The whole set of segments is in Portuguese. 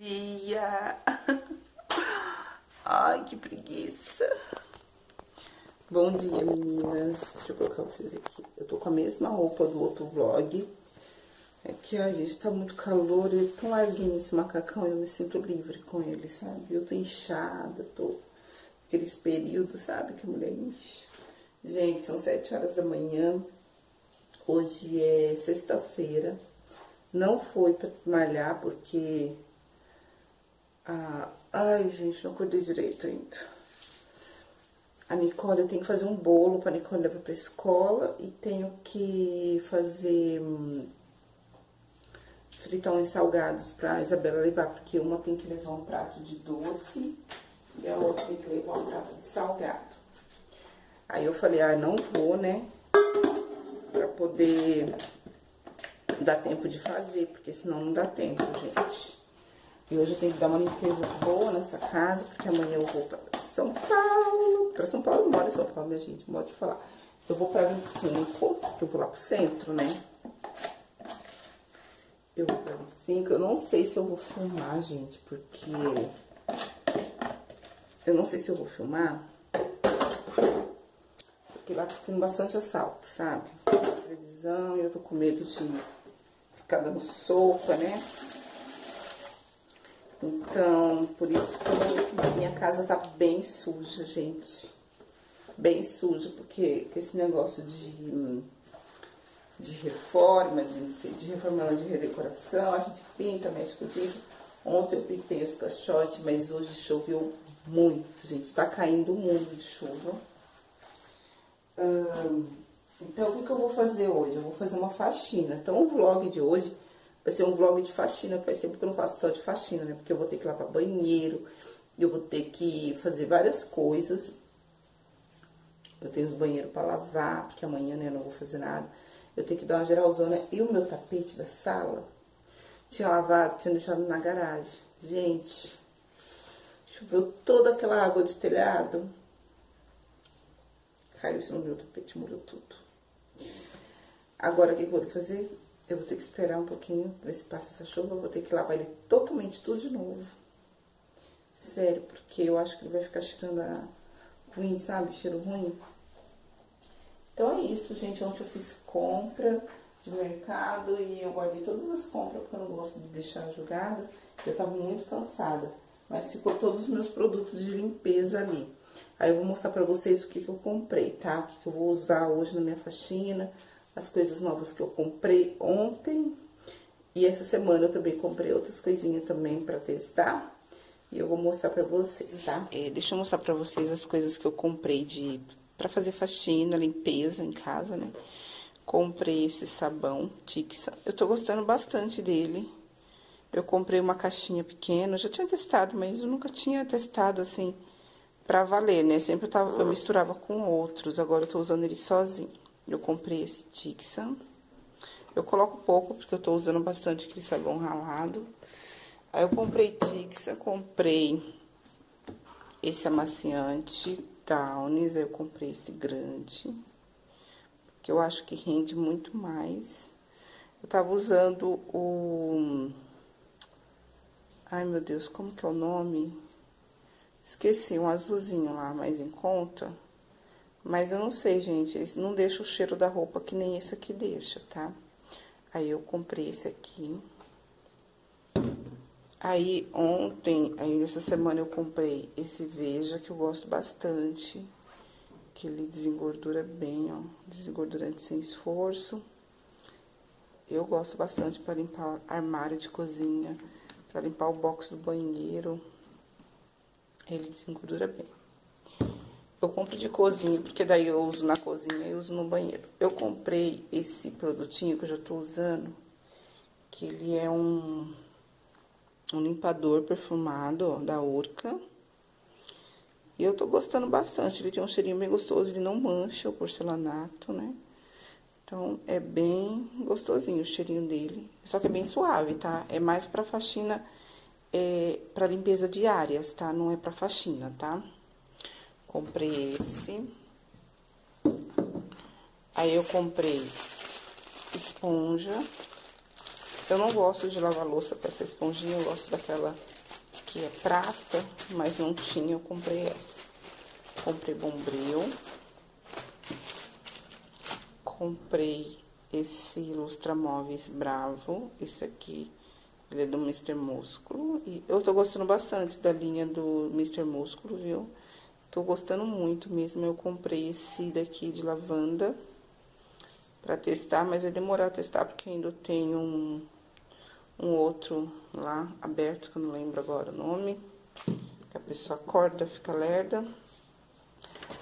dia. Ai, que preguiça. Bom dia, meninas. Deixa eu colocar vocês aqui. Eu tô com a mesma roupa do outro vlog. É que, a gente, tá muito calor. Ele é tão larguinho esse macacão eu me sinto livre com ele, sabe? Eu tô inchada, tô... Aqueles períodos, sabe? Que a mulher enche. Gente, são sete horas da manhã. Hoje é sexta-feira. Não foi pra malhar porque ah, ai, gente, não acordei direito ainda. A Nicole, eu tenho que fazer um bolo pra Nicole levar pra escola e tenho que fazer hum, fritões salgados pra Isabela levar, porque uma tem que levar um prato de doce e a outra tem que levar um prato de salgado. Aí eu falei, ah, não vou, né? Pra poder dar tempo de fazer, porque senão não dá tempo, gente. E hoje eu tenho que dar uma limpeza boa nessa casa, porque amanhã eu vou pra São Paulo. Pra São Paulo, eu moro em São Paulo, minha gente, pode falar. Eu vou pra 25, que eu vou lá pro centro, né? Eu vou pra 25, eu não sei se eu vou filmar, gente, porque... Eu não sei se eu vou filmar. Porque lá tendo bastante assalto, sabe? Televisão, e eu tô com medo de ficar dando sopa, né? Então, por isso que minha casa tá bem suja, gente. Bem suja, porque esse negócio de, de reforma, de, de reforma, de redecoração, a gente pinta, mexe com isso. Ontem eu pintei os caixotes, mas hoje choveu muito, gente. Tá caindo mundo de chuva. Hum, então, o que, que eu vou fazer hoje? Eu vou fazer uma faxina. Então, o vlog de hoje Vai ser um vlog de faxina, faz tempo que eu não faço só de faxina, né? Porque eu vou ter que lavar banheiro, eu vou ter que fazer várias coisas. Eu tenho os banheiros para lavar, porque amanhã, né, eu não vou fazer nada. Eu tenho que dar uma geralzona. E o meu tapete da sala, tinha lavado, tinha deixado na garagem. Gente, choveu toda aquela água de telhado. Caiu isso no meu tapete, molhou tudo. Agora, o que eu vou ter que fazer? Eu vou ter que esperar um pouquinho, ver se passa essa chuva. Eu vou ter que lavar ele totalmente tudo de novo. Sério, porque eu acho que ele vai ficar cheirando a ruim, sabe? Cheiro ruim. Então é isso, gente. Ontem eu fiz compra de mercado e eu guardei todas as compras porque eu não gosto de deixar jogado. Eu tava muito cansada. Mas ficou todos os meus produtos de limpeza ali. Aí eu vou mostrar pra vocês o que, que eu comprei, tá? O que, que eu vou usar hoje na minha faxina as coisas novas que eu comprei ontem. E essa semana eu também comprei outras coisinhas também pra testar. E eu vou mostrar pra vocês, tá? É, deixa eu mostrar pra vocês as coisas que eu comprei de... Pra fazer faxina, limpeza em casa, né? Comprei esse sabão Tixa. Eu tô gostando bastante dele. Eu comprei uma caixinha pequena. Eu já tinha testado, mas eu nunca tinha testado, assim, pra valer, né? Sempre eu, tava, eu misturava com outros. Agora eu tô usando ele sozinho. Eu comprei esse Tixan. Eu coloco pouco, porque eu tô usando bastante aquele sabão ralado. Aí eu comprei Tixa, comprei esse amaciante Downs, aí eu comprei esse grande, que eu acho que rende muito mais. Eu tava usando o... Ai, meu Deus, como que é o nome? Esqueci, um azulzinho lá, mais em conta. Mas eu não sei, gente, esse não deixa o cheiro da roupa que nem esse aqui deixa, tá? Aí eu comprei esse aqui. Aí ontem, aí essa semana eu comprei esse Veja, que eu gosto bastante. Que ele desengordura bem, ó. Desengordurante sem esforço. Eu gosto bastante para limpar armário de cozinha, para limpar o box do banheiro. Ele desengordura bem. Eu compro de cozinha, porque daí eu uso na cozinha e uso no banheiro. Eu comprei esse produtinho que eu já tô usando, que ele é um, um limpador perfumado, ó, da Urca. E eu tô gostando bastante, ele tem um cheirinho bem gostoso, ele não mancha o porcelanato, né? Então, é bem gostosinho o cheirinho dele. Só que é bem suave, tá? É mais pra faxina, é, pra limpeza diárias, tá? Não é pra faxina, tá? Comprei esse. Aí eu comprei esponja. Eu não gosto de lavar louça com essa esponjinha, eu gosto daquela que é prata, mas não tinha, eu comprei essa. Comprei bombril. Comprei esse Lustramóveis Bravo, esse aqui, ele é do Mr. Músculo. E eu tô gostando bastante da linha do Mr. Músculo, viu? Tô gostando muito mesmo. Eu comprei esse daqui de lavanda pra testar, mas vai demorar a testar porque ainda tem um, um outro lá aberto, que eu não lembro agora o nome. Que a pessoa acorda, fica lerda.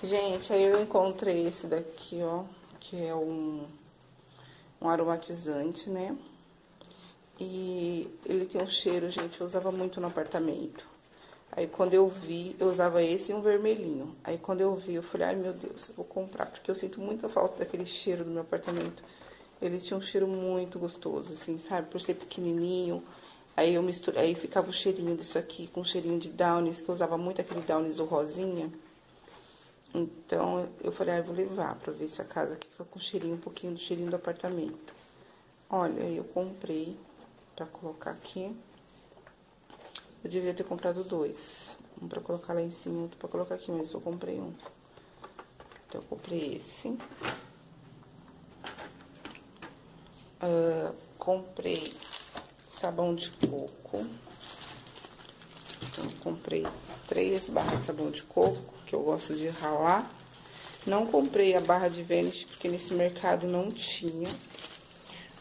Gente, aí eu encontrei esse daqui, ó, que é um um aromatizante, né? E ele tem um cheiro, gente, eu usava muito no apartamento. Aí quando eu vi, eu usava esse e um vermelhinho. Aí quando eu vi, eu falei, ai meu Deus, vou comprar, porque eu sinto muita falta daquele cheiro do meu apartamento. Ele tinha um cheiro muito gostoso, assim, sabe? Por ser pequenininho. Aí eu misturei, aí ficava o cheirinho disso aqui com o cheirinho de Downs, que eu usava muito aquele Downs o rosinha. Então, eu falei, ah, vou levar pra ver se a casa aqui fica com cheirinho, um pouquinho do cheirinho do apartamento. Olha, eu comprei pra colocar aqui. Eu devia ter comprado dois. Um pra colocar lá em cima, outro pra colocar aqui, mas eu comprei um. Então, eu comprei esse. Uh, comprei sabão de coco. Então, comprei três barras de sabão de coco que eu gosto de ralar. Não comprei a barra de Vanish, porque nesse mercado não tinha.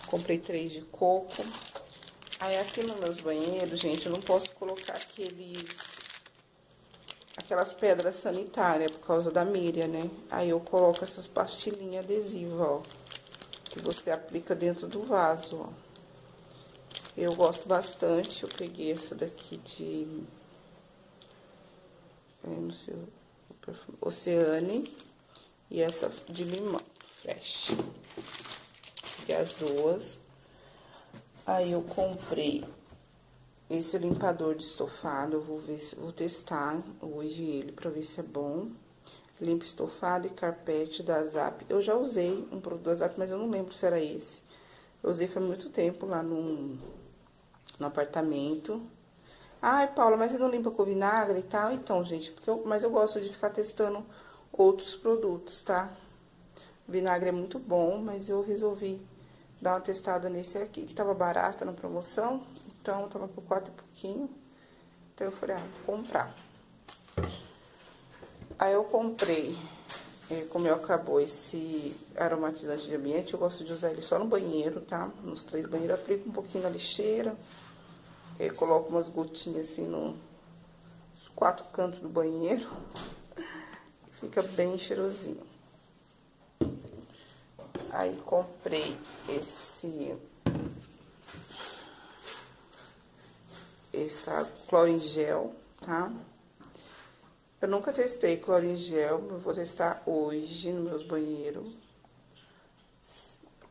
Comprei três de coco. Aí aqui nos meus banheiros, gente, eu não posso colocar aqueles... Aquelas pedras sanitárias, por causa da Miriam, né? Aí eu coloco essas pastilhinhas adesivas, ó. Que você aplica dentro do vaso, ó. Eu gosto bastante. Eu peguei essa daqui de... É, não sei perfume Oceane e essa de limão, fresh. E as duas. Aí eu comprei esse limpador de estofado, eu vou ver se vou testar hoje ele para ver se é bom. Limpo estofado e carpete da Zap. Eu já usei um produto da Zap, mas eu não lembro se era esse. Eu usei faz muito tempo lá no, no apartamento. Ai, Paula, mas você não limpa com vinagre e tal? Então, gente, porque eu, mas eu gosto de ficar testando outros produtos, tá? vinagre é muito bom, mas eu resolvi dar uma testada nesse aqui, que tava barato na promoção. Então, tava por quatro e pouquinho. Então, eu falei, ah, vou comprar. Aí, eu comprei, é, como eu acabou esse aromatizante de ambiente, eu gosto de usar ele só no banheiro, tá? Nos três banheiros, aplico um pouquinho na lixeira eu coloco umas gotinhas assim no, nos quatro cantos do banheiro. Fica bem cheirosinho. Aí comprei esse essa cloringel, tá? Eu nunca testei cloringel, eu vou testar hoje nos meus banheiros.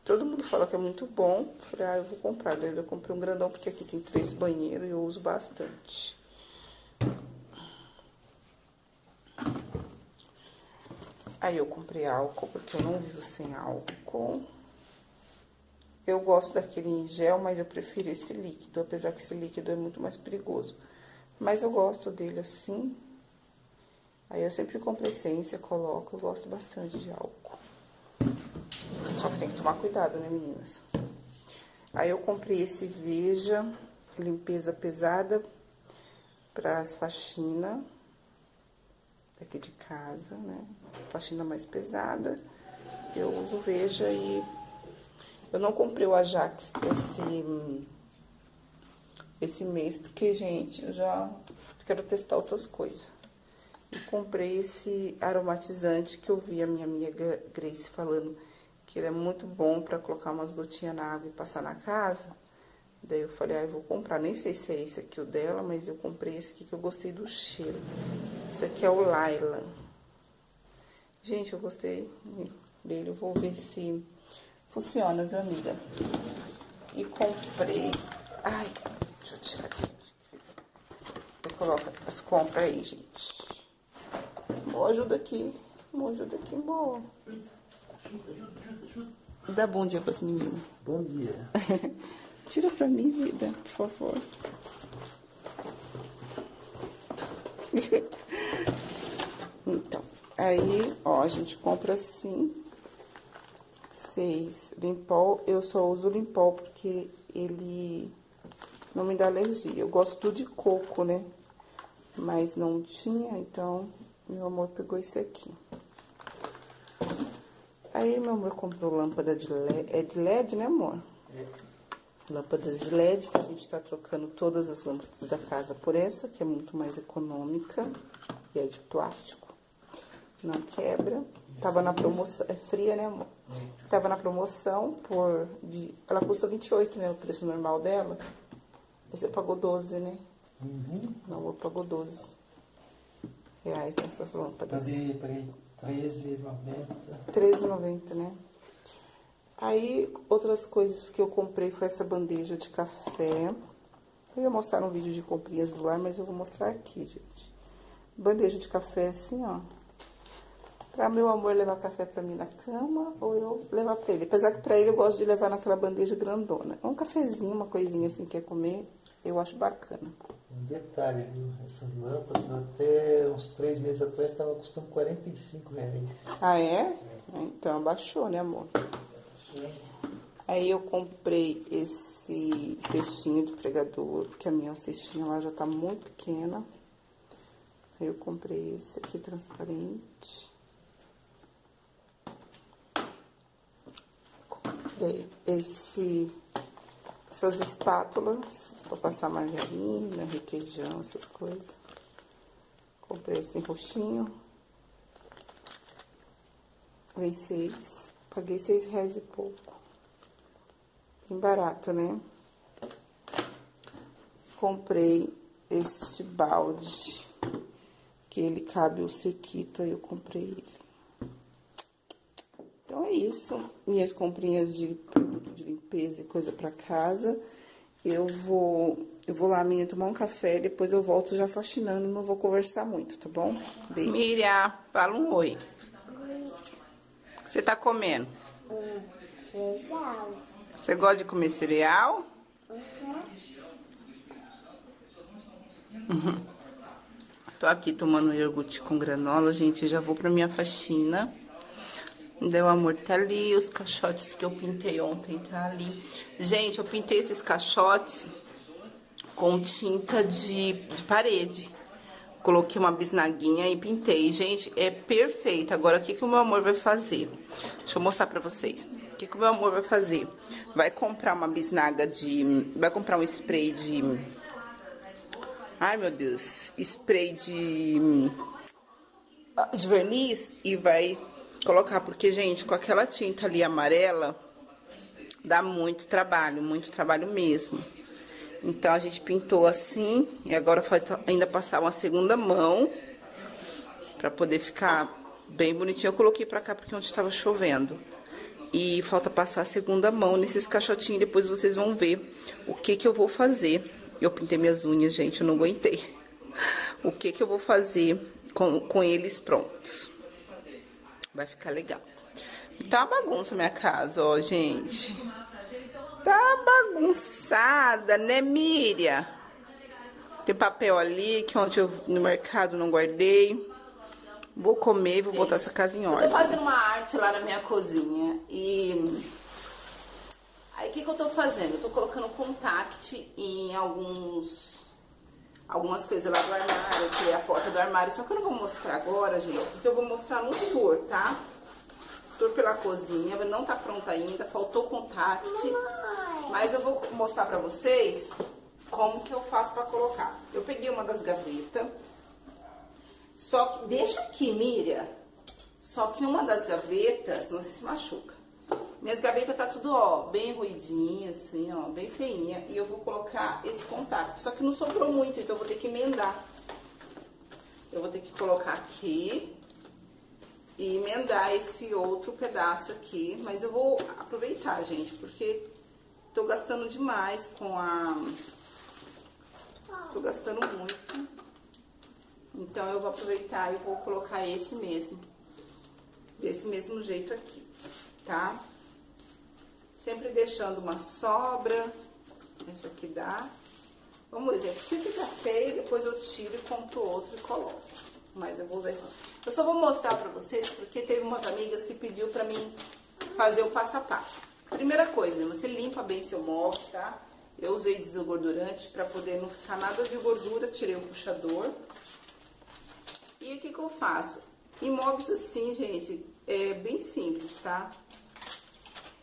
Todo mundo fala que é muito bom. Falei, ah, eu vou comprar. Daí eu comprei um grandão, porque aqui tem três banheiros e eu uso bastante. Aí eu comprei álcool, porque eu não vivo sem álcool. Eu gosto daquele em gel, mas eu prefiro esse líquido, apesar que esse líquido é muito mais perigoso. Mas eu gosto dele assim. Aí eu sempre compro essência, coloco, eu gosto bastante de álcool. Só que tem que tomar cuidado, né, meninas? Aí eu comprei esse Veja, limpeza pesada para as faxinas daqui de casa, né? Faxina mais pesada. Eu uso Veja e eu não comprei o Ajax esse, esse mês, porque, gente, eu já quero testar outras coisas. E comprei esse aromatizante que eu vi a minha amiga Grace falando que ele é muito bom para colocar umas gotinhas na água e passar na casa. Daí eu falei, ah, eu vou comprar. Nem sei se é esse aqui o dela, mas eu comprei esse aqui que eu gostei do cheiro. Esse aqui é o Laila. Gente, eu gostei dele. Eu vou ver se funciona, viu, amiga? E comprei... Ai, deixa eu tirar aqui. Eu coloco as compras aí, gente. Boa ajuda aqui. Boa ajuda aqui, boa. Dá bom dia para as meninas. Bom dia. Tira pra mim, vida, por favor. então, aí, ó, a gente compra assim. Seis limpol. Eu só uso limpol porque ele não me dá alergia. Eu gosto de coco, né? Mas não tinha, então meu amor pegou esse aqui. Aí meu amor comprou lâmpada de LED. É de LED, né, amor? É. Lâmpadas de LED, que a gente tá trocando todas as lâmpadas da casa por essa, que é muito mais econômica. E é de plástico. Não quebra. Tava na promoção. É fria, né, amor? Tava na promoção por. De, ela custa 28, né? O preço normal dela. Aí você pagou 12, né? Uhum. Não, amor pagou 12 reais nessas lâmpadas. Paguei, paguei 13,90. 13,90, né? Aí, outras coisas que eu comprei foi essa bandeja de café. Eu ia mostrar um vídeo de comprinhas do lar, mas eu vou mostrar aqui, gente. Bandeja de café assim, ó. Pra meu amor levar café pra mim na cama ou eu levar pra ele. Apesar que pra ele eu gosto de levar naquela bandeja grandona. É um cafezinho, uma coisinha assim que quer comer, eu acho bacana. Um detalhe, viu? Essas lâmpadas até uns três meses atrás estavam custando 45 reais. Ah, é? é? Então baixou, né, amor? Aí eu comprei esse cestinho de pregador, porque a minha cestinha lá já tá muito pequena. Aí eu comprei esse aqui transparente. Esse essas espátulas para passar margarina, requeijão, essas coisas. Comprei esse roxinho. Vem seis. Paguei seis reais e pouco. Bem barato, né? Comprei este balde. Que ele cabe o sequito, aí eu comprei ele. É isso. Minhas comprinhas de produto de limpeza e coisa pra casa. Eu vou, eu vou lá, minha, tomar um café, depois eu volto já faxinando, não vou conversar muito, tá bom? Beijo. Miriam, fala um oi. O que você tá comendo? cereal. Você gosta de comer cereal? Uhum. Tô aqui tomando iogurte com granola, gente, já vou pra minha faxina. Deu amor tá ali, os caixotes que eu pintei ontem tá ali. Gente, eu pintei esses caixotes com tinta de, de parede. Coloquei uma bisnaguinha e pintei. Gente, é perfeito. Agora, o que, que o meu amor vai fazer? Deixa eu mostrar pra vocês. O que, que o meu amor vai fazer? Vai comprar uma bisnaga de... Vai comprar um spray de... Ai, meu Deus. Spray de... De verniz e vai colocar, porque, gente, com aquela tinta ali amarela, dá muito trabalho, muito trabalho mesmo. Então, a gente pintou assim, e agora falta ainda passar uma segunda mão, pra poder ficar bem bonitinho. Eu coloquei pra cá porque onde estava chovendo. E falta passar a segunda mão nesses caixotinhos, depois vocês vão ver o que que eu vou fazer. Eu pintei minhas unhas, gente, eu não aguentei. O que que eu vou fazer com, com eles prontos. Vai ficar legal. Tá uma bagunça minha casa, ó, gente. Tá bagunçada, né, Miriam? Tem papel ali que ontem eu no mercado não guardei. Vou comer e vou gente, botar essa casa em ordem. Eu tô fazendo uma arte lá na minha cozinha e... Aí, o que que eu tô fazendo? Eu tô colocando contact em alguns algumas coisas lá do armário, eu tirei a porta do armário, só que eu não vou mostrar agora, gente, porque eu vou mostrar no tour, tá? Tour pela cozinha, não tá pronta ainda, faltou contact, mas eu vou mostrar pra vocês como que eu faço pra colocar. Eu peguei uma das gavetas, só que, deixa aqui, Miriam, só que uma das gavetas, não sei se machuca, minhas gavetas tá tudo, ó, bem ruidinha, assim, ó, bem feinha. E eu vou colocar esse contato. Só que não sobrou muito, então eu vou ter que emendar. Eu vou ter que colocar aqui e emendar esse outro pedaço aqui. Mas eu vou aproveitar, gente, porque tô gastando demais com a... Tô gastando muito. Então, eu vou aproveitar e vou colocar esse mesmo. Desse mesmo jeito aqui, tá? Sempre deixando uma sobra Esse aqui dá. Vamos dizer, se ficar feio, depois eu tiro e compro outro e coloco. Mas eu vou usar isso. Eu só vou mostrar pra vocês, porque teve umas amigas que pediu pra mim fazer o passo a passo. Primeira coisa, né, você limpa bem seu móvel, tá? Eu usei desengordurante pra poder não ficar nada de gordura, tirei o puxador. E o que que eu faço? Em móveis assim, gente, é bem simples, tá?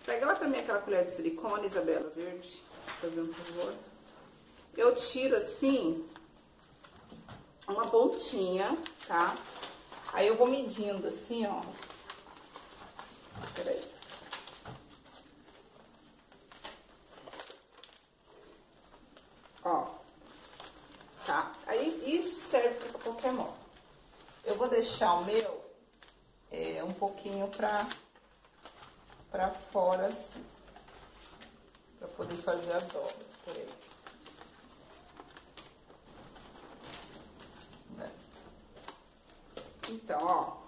Pega lá pra mim aquela colher de silicone, Isabela, verde, fazer um favor. Eu tiro assim, uma pontinha, tá? Aí eu vou medindo assim, ó. Peraí. Ó. Tá? Aí isso serve pra qualquer mão. Eu vou deixar o meu é, um pouquinho pra, pra fora, assim. Pra poder fazer a dobra. Peraí. Né? Então, ó.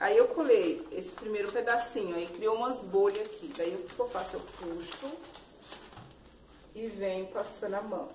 Aí eu colei esse primeiro pedacinho, aí criou umas bolhas aqui. Daí o que eu faço? Eu puxo e venho passando a mão.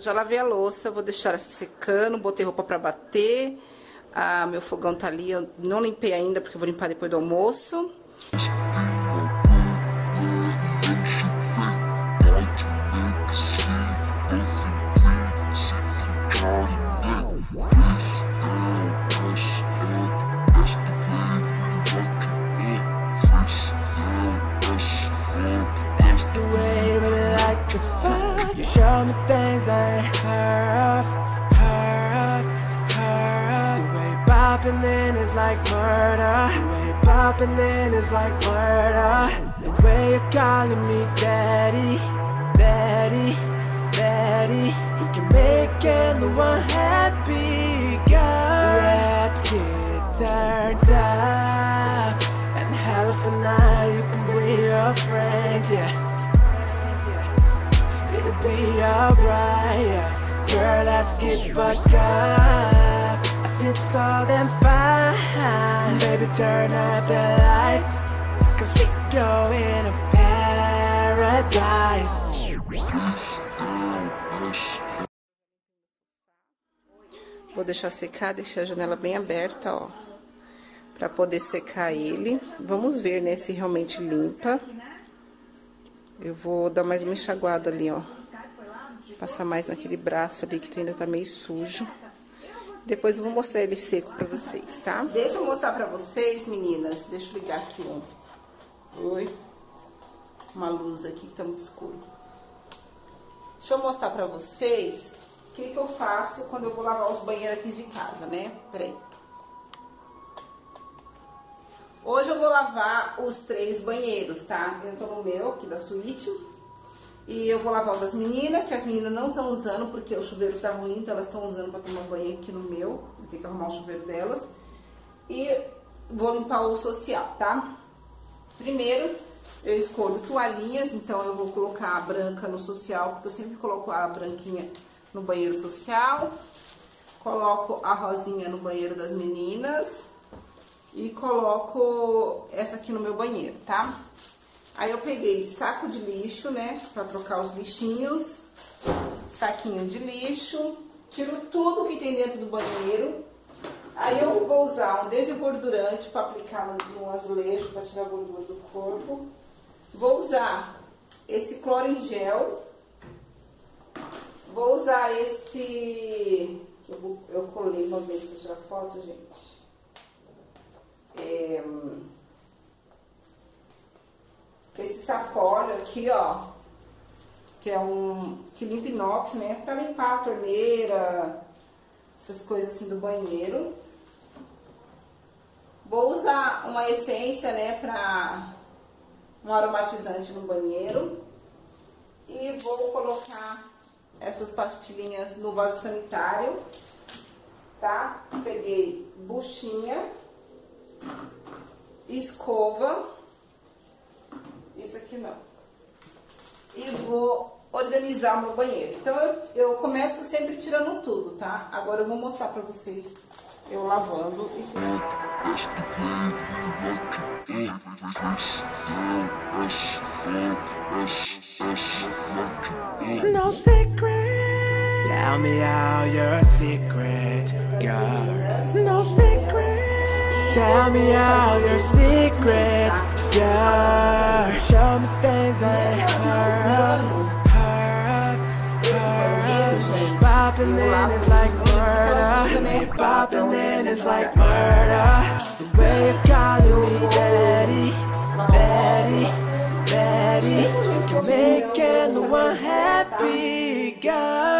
Já lavei a louça, vou deixar secando, botei roupa pra bater. Ah, meu fogão tá ali, eu não limpei ainda porque eu vou limpar depois do almoço. In is like murder. The way you're calling me daddy, daddy, daddy. You can make anyone happy, girl. Let's get turned up. And hell for now, you can bring your friends, yeah. It'll be alright, yeah. Girl, let's get fucked up. I think it's all them fine. Baby, turn the lights. Cause we go in a paradise. Vou deixar secar, deixar a janela bem aberta, ó. Pra poder secar ele. Vamos ver, né, se realmente limpa. Eu vou dar mais uma enxaguada ali, ó. Passar mais naquele braço ali que ainda tá meio sujo. Depois eu vou mostrar ele seco pra vocês, tá? Deixa eu mostrar pra vocês, meninas. Deixa eu ligar aqui um... Oi. Uma luz aqui que tá muito escuro. Deixa eu mostrar pra vocês o que, que eu faço quando eu vou lavar os banheiros aqui de casa, né? Peraí. Hoje eu vou lavar os três banheiros, tá? Eu tô no meu, aqui da suíte. E eu vou lavar o das meninas, que as meninas não estão usando, porque o chuveiro tá ruim, então elas estão usando pra tomar banho aqui no meu. Ter que arrumar o chuveiro delas. E vou limpar o social, tá? Primeiro, eu escolho toalhinhas, então eu vou colocar a branca no social, porque eu sempre coloco a branquinha no banheiro social. Coloco a rosinha no banheiro das meninas. E coloco essa aqui no meu banheiro, tá? Aí eu peguei saco de lixo, né, pra trocar os lixinhos. Saquinho de lixo. Tiro tudo que tem dentro do banheiro. Aí eu vou usar um desengordurante para aplicar no, azulejo, para tirar a gordura do corpo. Vou usar esse cloro em gel. Vou usar esse... Eu, eu colei uma vez para tirar foto, gente. É, esse sapólio aqui, ó. Que é um... Que limpa inox, né? Pra limpar a torneira, essas coisas assim do banheiro. Vou usar uma essência, né, pra um aromatizante no banheiro. E vou colocar essas pastilhinhas no vaso sanitário, tá? Peguei buchinha, escova, aqui não. E vou organizar meu banheiro. Então, eu, eu começo sempre tirando tudo, tá? Agora eu vou mostrar pra vocês eu lavando e No secret. Tell me all your secret, girl. No secret. Tell me all your secret, girl. set her in is like murder. Popping in is like murder. The way you got me, daddy, daddy, daddy, You're making the one happy girl.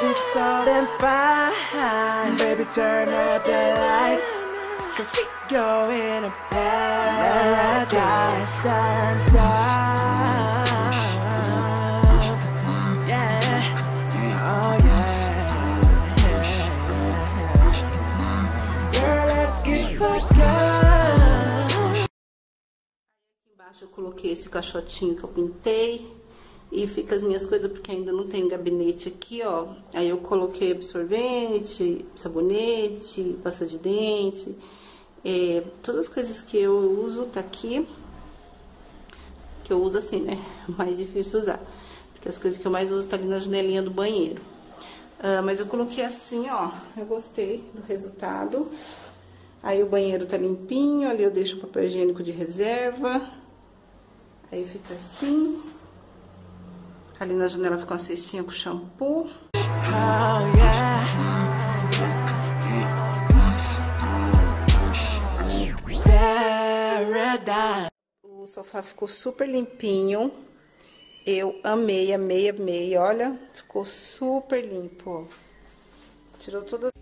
Think it's all in fine. Baby, turn up the lights. Cause we go in a paradise. Oh, yeah. Girl, let's get up. Embaixo eu coloquei esse caixotinho que eu pintei. E fica as minhas coisas, porque ainda não tem gabinete aqui, ó. Aí eu coloquei absorvente, sabonete, pasta de dente. É, todas as coisas que eu uso tá aqui. Que eu uso assim, né? Mais difícil usar. Porque as coisas que eu mais uso tá ali na janelinha do banheiro. Ah, mas eu coloquei assim, ó. Eu gostei do resultado. Aí o banheiro tá limpinho, ali eu deixo o papel higiênico de reserva. Aí fica assim. Ali na janela fica uma cestinha com shampoo. Oh, yeah. O sofá ficou super limpinho. Eu amei, amei, amei. Olha, ficou super limpo. Tirou todas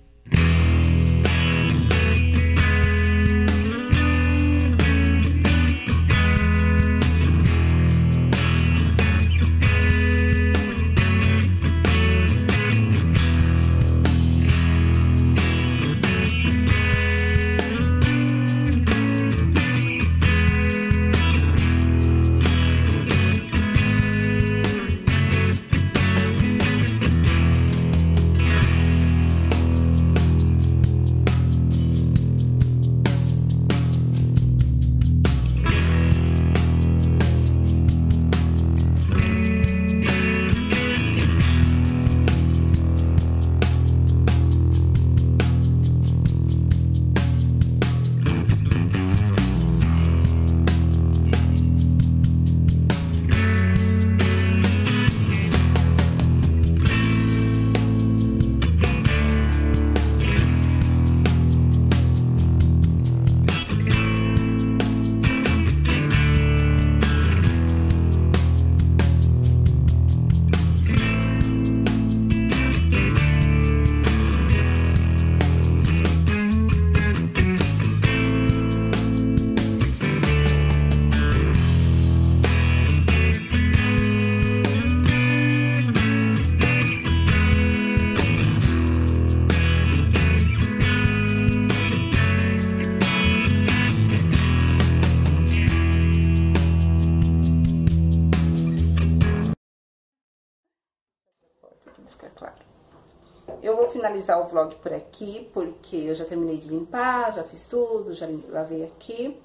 eu vou finalizar o vlog por aqui, porque eu já terminei de limpar, já fiz tudo, já lavei aqui.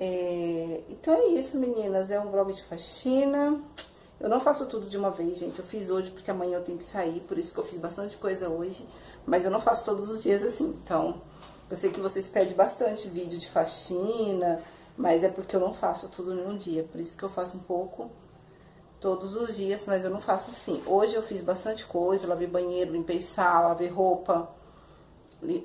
É, então é isso, meninas, é um vlog de faxina. Eu não faço tudo de uma vez, gente. Eu fiz hoje porque amanhã eu tenho que sair, por isso que eu fiz bastante coisa hoje. Mas eu não faço todos os dias assim. Então, eu sei que vocês pedem bastante vídeo de faxina, mas é porque eu não faço tudo em um dia. Por isso que eu faço um pouco todos os dias, mas eu não faço assim. Hoje eu fiz bastante coisa, lavei banheiro, limpei sala, lavei roupa,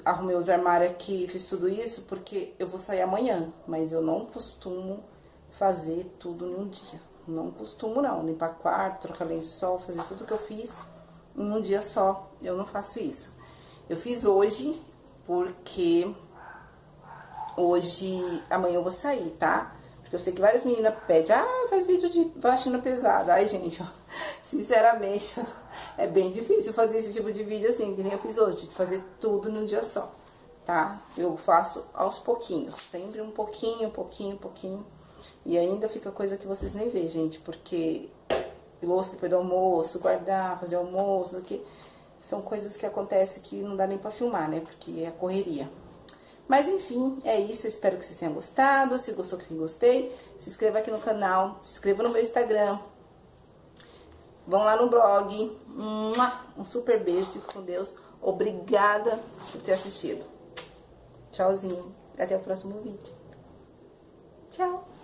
arrumei os armários aqui, fiz tudo isso porque eu vou sair amanhã, mas eu não costumo fazer tudo em um dia. Não costumo não, limpar quarto, trocar lençol, fazer tudo que eu fiz em um dia só. Eu não faço isso. Eu fiz hoje porque hoje, amanhã eu vou sair, tá? Porque eu sei que várias meninas pedem, ah, faz vídeo de vagina pesada. Ai, gente, sinceramente, é bem difícil fazer esse tipo de vídeo assim, que nem eu fiz hoje, de fazer tudo num dia só, tá? Eu faço aos pouquinhos, sempre um pouquinho, pouquinho, pouquinho. E ainda fica coisa que vocês nem veem, gente, porque louça depois do almoço, guardar, fazer almoço, que são coisas que acontecem que não dá nem pra filmar, né? Porque é correria. Mas enfim, é isso. Eu espero que vocês tenham gostado. Se gostou, que gostei. Se inscreva aqui no canal. Se inscreva no meu Instagram. Vão lá no blog. Um super beijo. Fico com Deus. Obrigada por ter assistido. Tchauzinho. Até o próximo vídeo. Tchau.